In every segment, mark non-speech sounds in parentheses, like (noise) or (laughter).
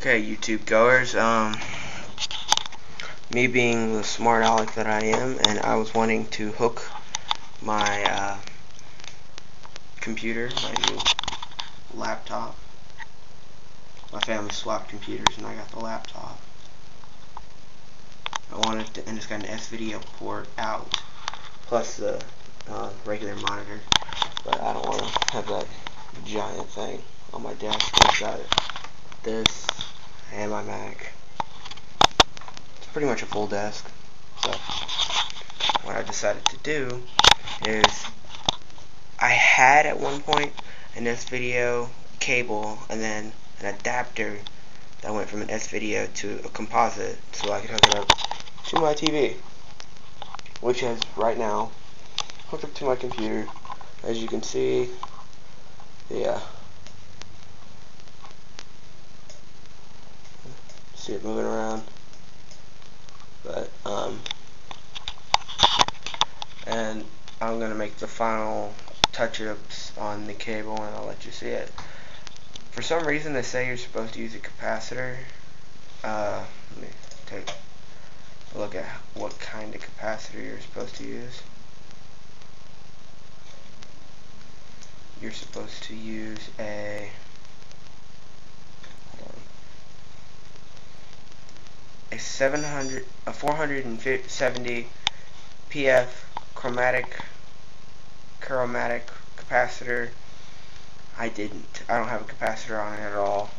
Okay, YouTube goers, um, me being the smart aleck that I am, and I was wanting to hook my, uh, computer, my new laptop. My family swapped computers, and I got the laptop. I wanted to, and it's got an S-video port out, plus the uh, regular monitor, but I don't want to have that giant thing on my desk. I've got this and my Mac. It's pretty much a full desk. So what I decided to do is I had at one point an S-video cable and then an adapter that went from an S-video to a composite so I could hook it up to my TV which is right now hooked up to my computer as you can see yeah see it moving around. But, um, and I'm going to make the final touch-ups on the cable and I'll let you see it. For some reason they say you're supposed to use a capacitor. Uh, let me take a look at what kind of capacitor you're supposed to use. You're supposed to use a a 700 a 470 PF chromatic chromatic capacitor. I didn't. I don't have a capacitor on it at all.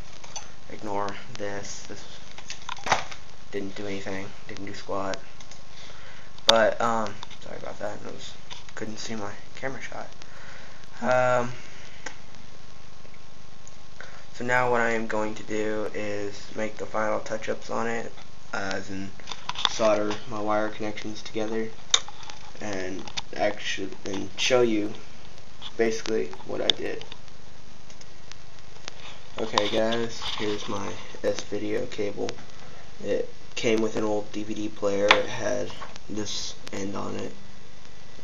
Ignore this. This didn't do anything. Didn't do squat. But um sorry about that. I was couldn't see my camera shot. Um so now what I am going to do is make the final touch-ups on it as in solder my wire connections together and actually and show you basically what I did. Okay guys, here's my S-video cable. It came with an old DVD player. It had this end on it.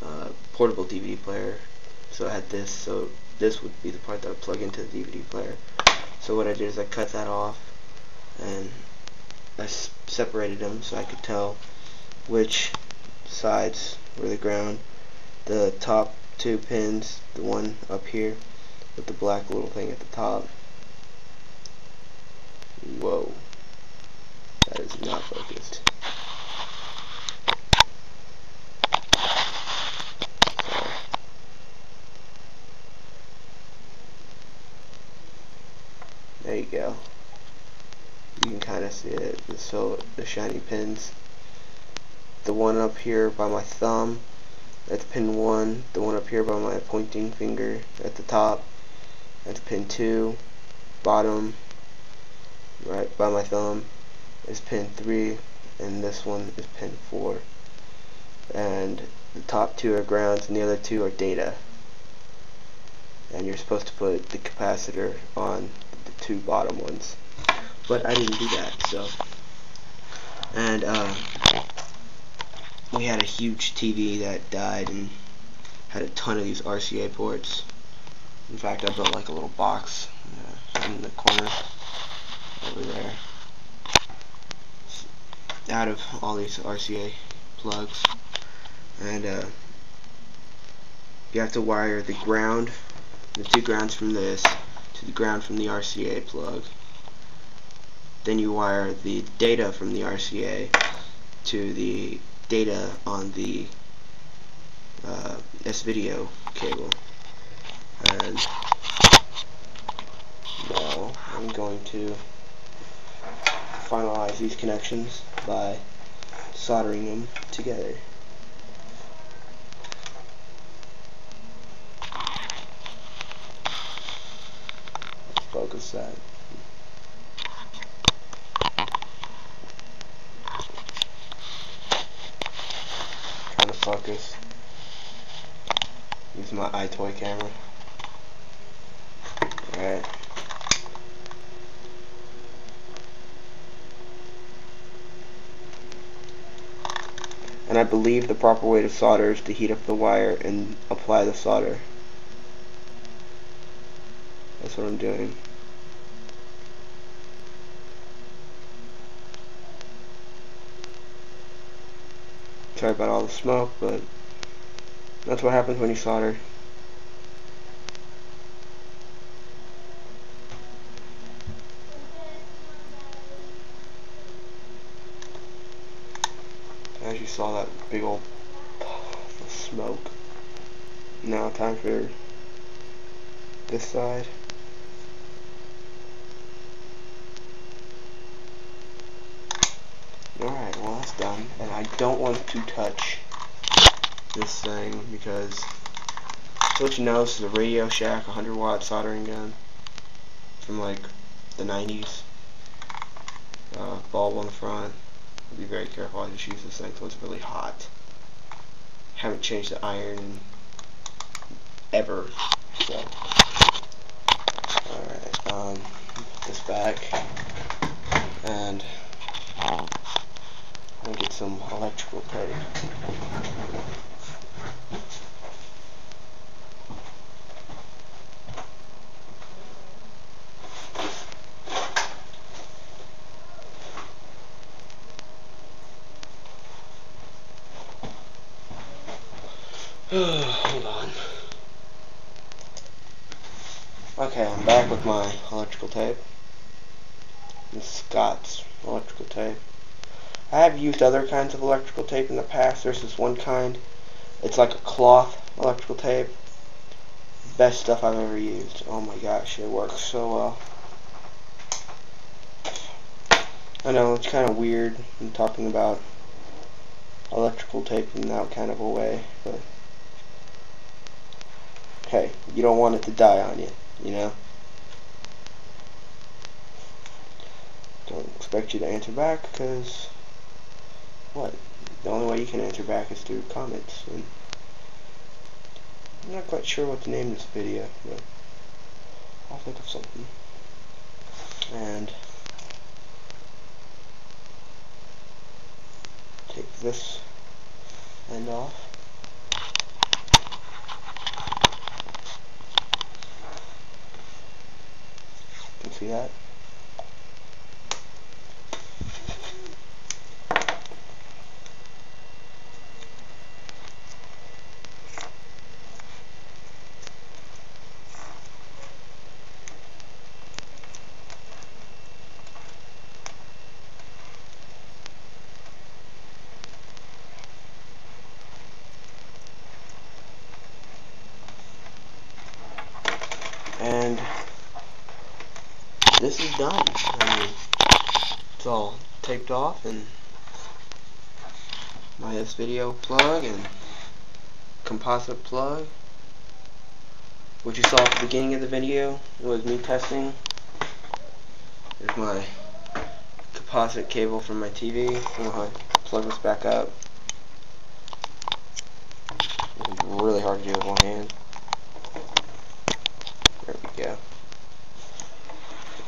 Uh, portable DVD player. So I had this, so this would be the part that would plug into the DVD player. So what I did is I cut that off and I separated them so I could tell which sides were the ground. The top two pins, the one up here with the black little thing at the top. Whoa. That is not focused. There you go can kind of see it. So the shiny pins. The one up here by my thumb that's pin 1 the one up here by my pointing finger at the top that's pin 2 bottom right by my thumb is pin 3 and this one is pin 4 and the top two are grounds and the other two are data. And you're supposed to put the capacitor on the two bottom ones but I didn't do that, so. And, uh, we had a huge TV that died and had a ton of these RCA ports. In fact, I built like a little box uh, in the corner over there out of all these RCA plugs. And, uh, you have to wire the ground, the two grounds from this, to the ground from the RCA plug then you wire the data from the RCA to the data on the uh, S-video cable. And now I'm going to finalize these connections by soldering them together. focus that. Focus. Use my EyeToy camera. Alright. And I believe the proper way to solder is to heat up the wire and apply the solder. That's what I'm doing. Sorry about all the smoke, but that's what happens when you solder. As you saw that big old puff of smoke. Now time for this side. Alright, well that's done. And I don't want to touch this thing because to let you know this is a Radio Shack 100 watt soldering gun from like the 90s. Uh, bulb on the front. Be very careful. I just use this thing until it's really hot. Haven't changed the iron ever. So, alright, um, put this back and I'll get some electrical tape. (sighs) Hold on. Okay, I'm back with my electrical tape. This Scotch electrical tape. I have used other kinds of electrical tape in the past. There's this one kind. It's like a cloth electrical tape. Best stuff I've ever used. Oh my gosh, it works so well. I know, it's kind of weird I'm talking about electrical tape in that kind of a way, but hey, you don't want it to die on you, you know? Don't expect you to answer back, because, what? The only way you can answer back is through comments, and I'm not quite sure what to name this video, but I'll think of something. And take this end off. You can see that. and this is done. I mean, it's all taped off and my S video plug and composite plug what you saw at the beginning of the video was me testing there's my composite cable from my TV I'm to plug this back up it's really hard to do with one hand there we go.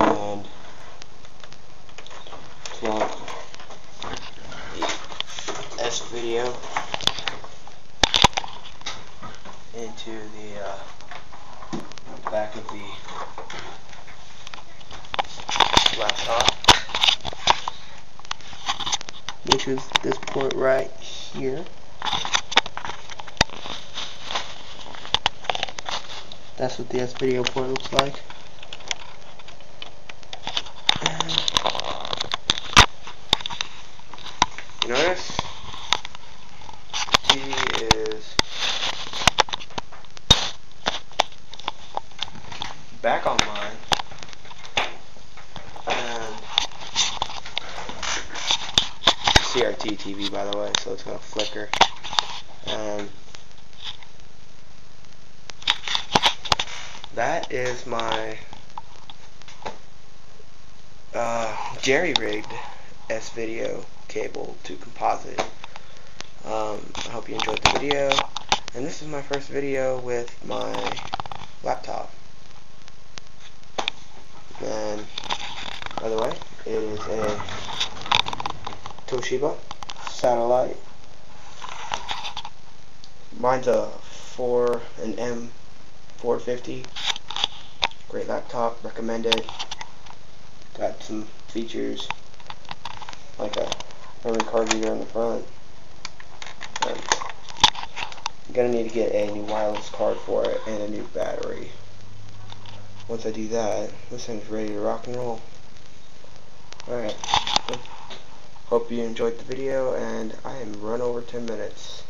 And plug the S video into the uh, back of the laptop, which is this port right here. That's what the S video port looks like. And you notice he is back online and CRT TV by the way, so it's gonna flicker. Um, that is my uh, jerry-rigged S-video cable to composite. Um, I hope you enjoyed the video. And this is my first video with my laptop. And, by the way, it is a Toshiba satellite. Mine's a 4, an M450. Great laptop, recommended. Got some features, like a memory card reader on the front. Um, I'm gonna need to get a new wireless card for it and a new battery. Once I do that, this thing's ready to rock and roll. Alright. Hope you enjoyed the video, and I am run over 10 minutes.